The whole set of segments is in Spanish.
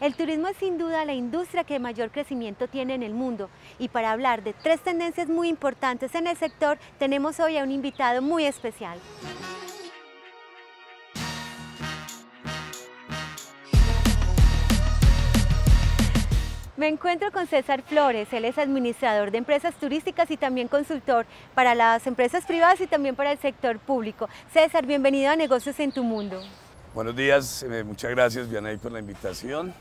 El turismo es sin duda la industria que mayor crecimiento tiene en el mundo y para hablar de tres tendencias muy importantes en el sector tenemos hoy a un invitado muy especial. Me encuentro con César Flores, él es administrador de empresas turísticas y también consultor para las empresas privadas y también para el sector público. César, bienvenido a Negocios en tu Mundo. Buenos días, eh, muchas gracias Vianey por la invitación.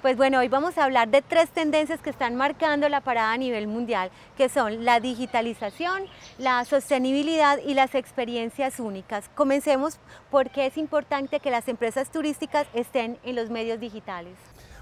Pues bueno, hoy vamos a hablar de tres tendencias que están marcando la parada a nivel mundial, que son la digitalización, la sostenibilidad y las experiencias únicas. Comencemos porque es importante que las empresas turísticas estén en los medios digitales.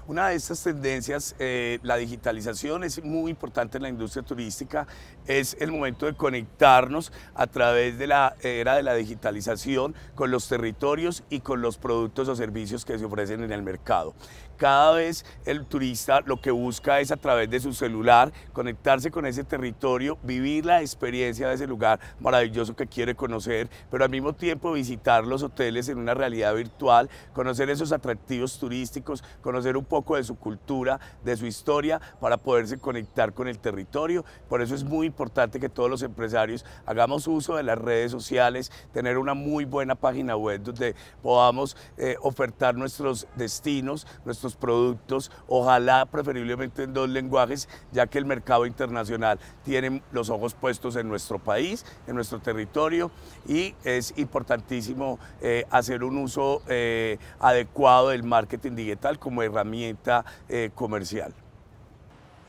Una de estas tendencias, eh, la digitalización, es muy importante en la industria turística. Es el momento de conectarnos a través de la era de la digitalización con los territorios y con los productos o servicios que se ofrecen en el mercado. Cada vez el turista lo que busca es a través de su celular conectarse con ese territorio, vivir la experiencia de ese lugar maravilloso que quiere conocer, pero al mismo tiempo visitar los hoteles en una realidad virtual, conocer esos atractivos turísticos, conocer un poco de su cultura, de su historia, para poderse conectar con el territorio. Por eso es muy importante que todos los empresarios hagamos uso de las redes sociales, tener una muy buena página web donde podamos eh, ofertar nuestros destinos, nuestros productos, ojalá preferiblemente en dos lenguajes, ya que el mercado internacional tiene los ojos puestos en nuestro país, en nuestro territorio, y es importantísimo eh, hacer un uso eh, adecuado del marketing digital como herramienta eh, comercial.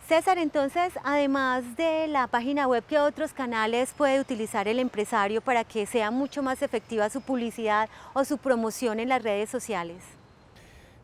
César, entonces, además de la página web, ¿qué otros canales puede utilizar el empresario para que sea mucho más efectiva su publicidad o su promoción en las redes sociales?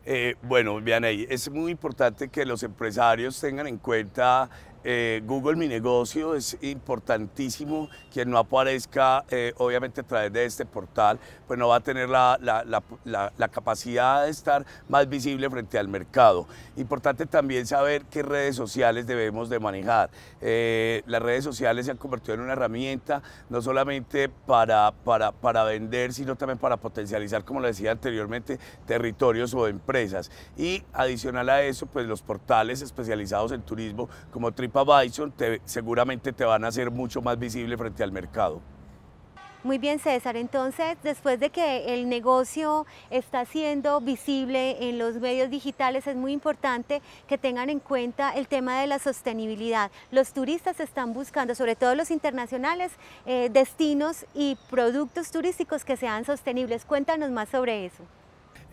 Eh, bueno, ahí, es muy importante que los empresarios tengan en cuenta eh, Google Mi Negocio es importantísimo. Quien no aparezca, eh, obviamente, a través de este portal, pues no va a tener la, capacidad de estar más visible frente al mercado. Importante también saber qué redes sociales debemos de manejar. Eh, las redes sociales se han convertido en una herramienta no solamente para, para, para vender, sino también para potencializar, como lo decía anteriormente, territorios o empresas. Y adicional a eso, pues los portales especializados en turismo como Trip Bison seguramente te van a hacer mucho más visible frente al mercado. Muy bien, César. Entonces, después de que el negocio está siendo visible en los medios digitales, es muy importante que tengan en cuenta el tema de la sostenibilidad. Los turistas están buscando, sobre todo los internacionales, eh, destinos y productos turísticos que sean sostenibles. Cuéntanos más sobre eso.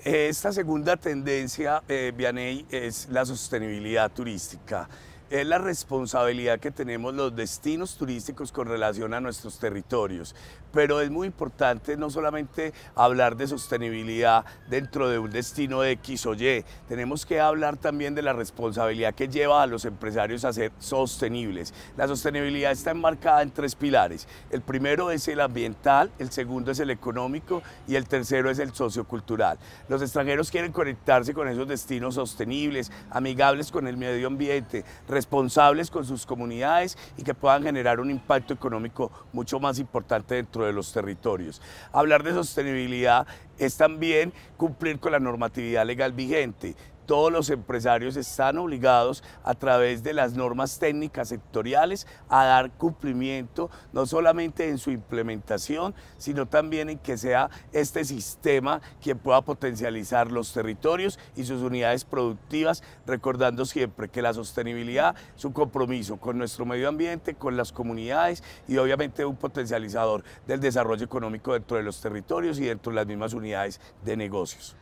Esta segunda tendencia, eh, Vianey, es la sostenibilidad turística es la responsabilidad que tenemos los destinos turísticos con relación a nuestros territorios pero es muy importante no solamente hablar de sostenibilidad dentro de un destino X o Y, tenemos que hablar también de la responsabilidad que lleva a los empresarios a ser sostenibles. La sostenibilidad está enmarcada en tres pilares. El primero es el ambiental, el segundo es el económico y el tercero es el sociocultural. Los extranjeros quieren conectarse con esos destinos sostenibles, amigables con el medio ambiente, responsables con sus comunidades y que puedan generar un impacto económico mucho más importante dentro de los territorios. Hablar de sostenibilidad es también cumplir con la normatividad legal vigente todos los empresarios están obligados a través de las normas técnicas sectoriales a dar cumplimiento no solamente en su implementación, sino también en que sea este sistema quien pueda potencializar los territorios y sus unidades productivas, recordando siempre que la sostenibilidad es un compromiso con nuestro medio ambiente, con las comunidades y obviamente un potencializador del desarrollo económico dentro de los territorios y dentro de las mismas unidades de negocios.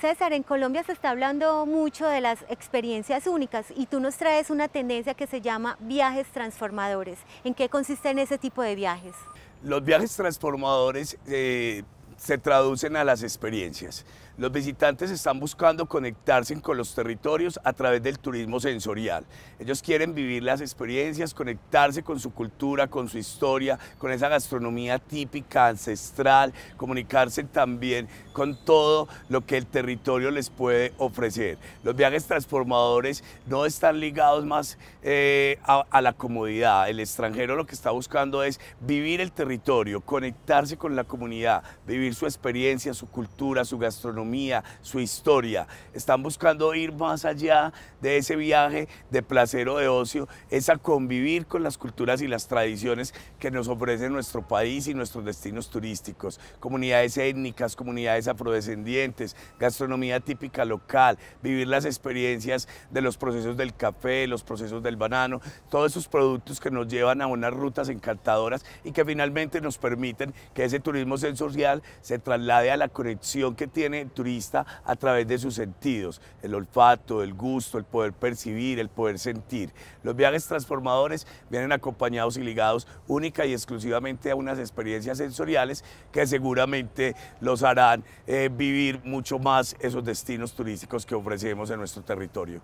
César, en Colombia se está hablando mucho de las experiencias únicas y tú nos traes una tendencia que se llama viajes transformadores. ¿En qué consisten ese tipo de viajes? Los viajes transformadores eh, se traducen a las experiencias. Los visitantes están buscando conectarse con los territorios a través del turismo sensorial. Ellos quieren vivir las experiencias, conectarse con su cultura, con su historia, con esa gastronomía típica, ancestral, comunicarse también con todo lo que el territorio les puede ofrecer. Los viajes transformadores no están ligados más eh, a, a la comodidad. El extranjero lo que está buscando es vivir el territorio, conectarse con la comunidad, vivir su experiencia, su cultura, su gastronomía gastronomía, su historia. Están buscando ir más allá de ese viaje de placer o de ocio, es a convivir con las culturas y las tradiciones que nos ofrece nuestro país y nuestros destinos turísticos. Comunidades étnicas, comunidades afrodescendientes, gastronomía típica local, vivir las experiencias de los procesos del café, los procesos del banano, todos esos productos que nos llevan a unas rutas encantadoras y que finalmente nos permiten que ese turismo sensorial se traslade a la conexión que tiene turista a través de sus sentidos, el olfato, el gusto, el poder percibir, el poder sentir. Los viajes transformadores vienen acompañados y ligados única y exclusivamente a unas experiencias sensoriales que seguramente los harán eh, vivir mucho más esos destinos turísticos que ofrecemos en nuestro territorio.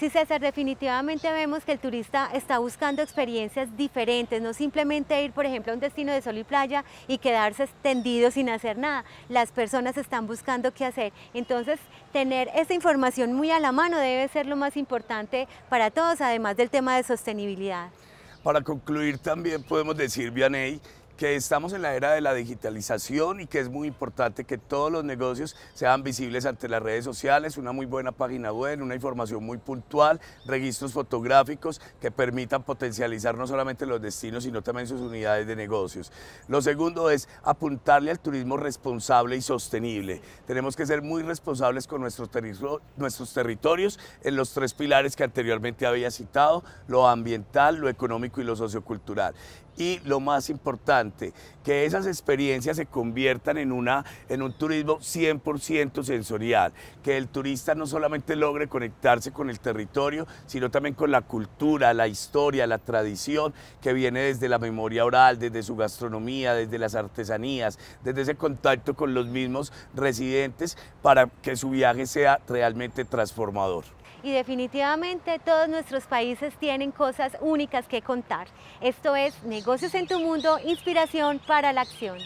Sí, César, definitivamente vemos que el turista está buscando experiencias diferentes, no simplemente ir, por ejemplo, a un destino de sol y playa y quedarse tendido sin hacer nada. Las personas están buscando qué hacer. Entonces, tener esa información muy a la mano debe ser lo más importante para todos, además del tema de sostenibilidad. Para concluir, también podemos decir, Vianey, que estamos en la era de la digitalización y que es muy importante que todos los negocios sean visibles ante las redes sociales, una muy buena página web, una información muy puntual, registros fotográficos que permitan potencializar no solamente los destinos, sino también sus unidades de negocios. Lo segundo es apuntarle al turismo responsable y sostenible. Tenemos que ser muy responsables con nuestros, territorios en los tres pilares que anteriormente había citado, lo ambiental, lo económico y lo sociocultural y lo más importante, que esas experiencias se conviertan en, una, en un turismo 100% sensorial, que el turista no solamente logre conectarse con el territorio, sino también con la cultura, la historia, la tradición que viene desde la memoria oral, desde su gastronomía, desde las artesanías, desde ese contacto con los mismos residentes para que su viaje sea realmente transformador y definitivamente todos nuestros países tienen cosas únicas que contar. Esto es Negocios en tu Mundo, inspiración para la acción.